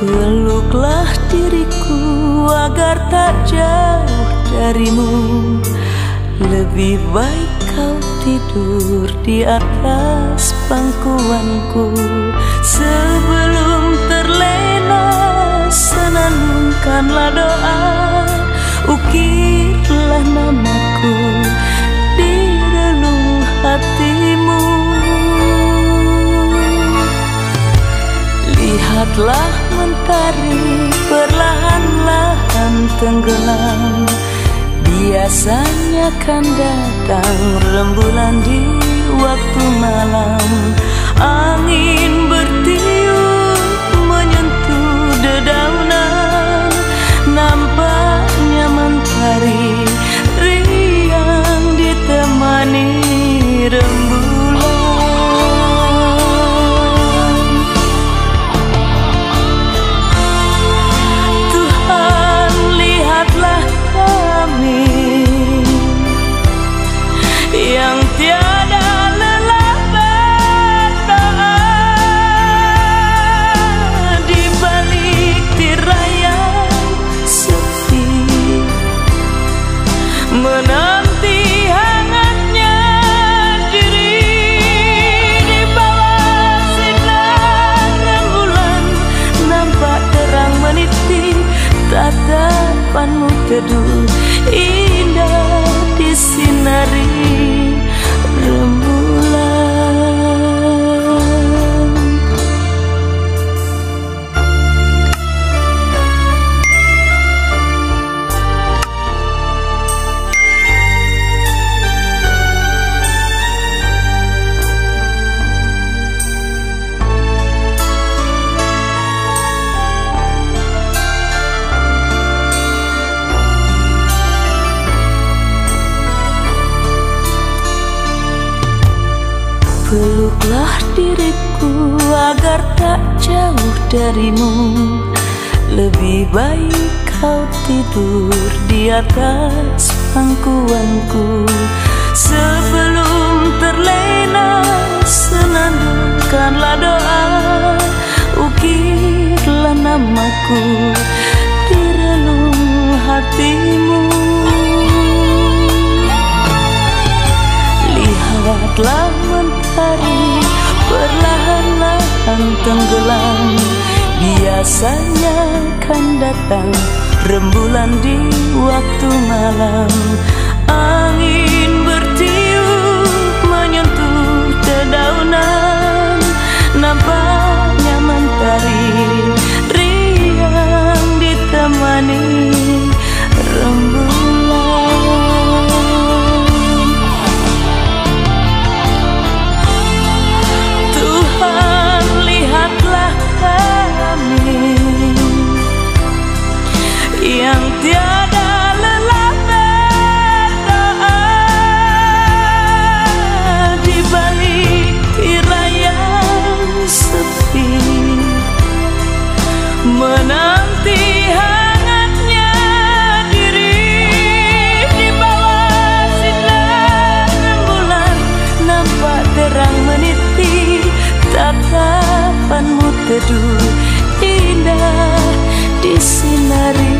Peluklah diriku agar tak jauh darimu. Lebih baik kau tidur di atas pangkuanku. Sebelum terlena senandungkanlah doa. Ukirlah namaku di relung hatimu. Lihatlah mentari perlahan-lahan tenggelam. Biasanya kan datang rembulan di waktu malam. Angin bertiup tatapanmu Peluklah diriku agar tak jauh darimu. Lebih baik kau tidur di atas pangkuanku. Sebelum terlena senandungkanlah doa. Ukirlah namaku rasanya kan datang rembulan di waktu malam. Angin yang tiada lelah berdoa di balik tirai yang sepi. Menanti hangatnya diri di bawah sinar bulan. Nampak terang meniti tatapanmu teduh indah disinari